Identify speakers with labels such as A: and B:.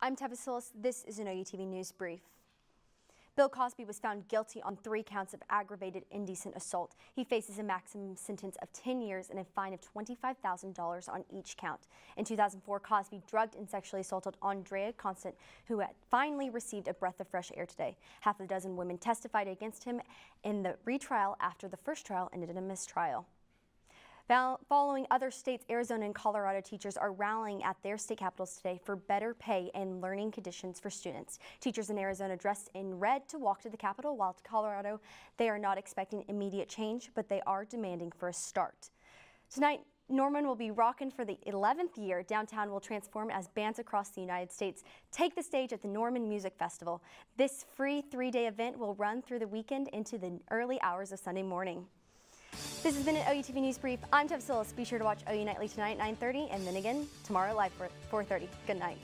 A: I'm Tevis Hillis. This is an OUTV News Brief. Bill Cosby was found guilty on three counts of aggravated indecent assault. He faces a maximum sentence of 10 years and a fine of $25,000 on each count. In 2004, Cosby drugged and sexually assaulted Andrea Constand, who had finally received a breath of fresh air today. Half a dozen women testified against him in the retrial after the first trial ended in a mistrial. Following other states, Arizona and Colorado teachers are rallying at their state capitals today for better pay and learning conditions for students. Teachers in Arizona dressed in red to walk to the Capitol, while to Colorado, they are not expecting immediate change, but they are demanding for a start. Tonight, Norman will be rocking for the 11th year. Downtown will transform as bands across the United States take the stage at the Norman Music Festival. This free three-day event will run through the weekend into the early hours of Sunday morning. This has been an OUTV News Brief. I'm Tevis Hillis. Be sure to watch OU Nightly tonight at 9.30 and then again tomorrow live for 4.30. Good night.